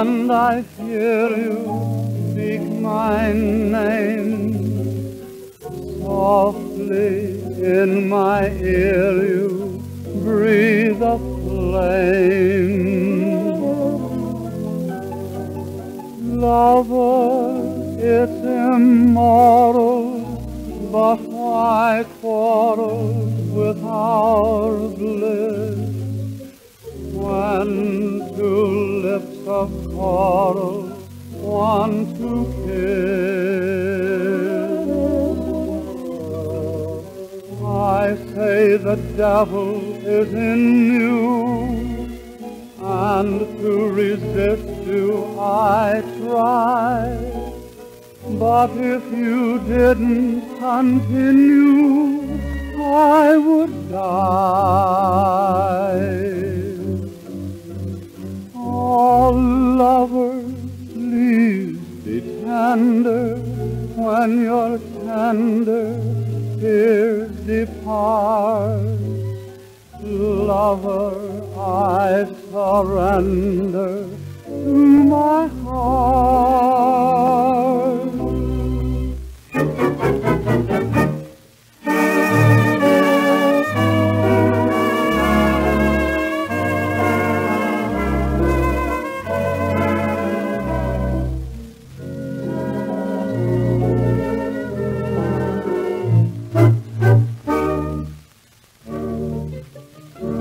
and I hear you speak my name. Softly in my ear you breathe a flame. Lover, it's immoral, but why quarrel with our bliss? Want to kiss. I say the devil is in you, and to resist you I try. But if you didn't continue, I would die. wonder when your tender tears depart. Lover, I surrender to my heart. Música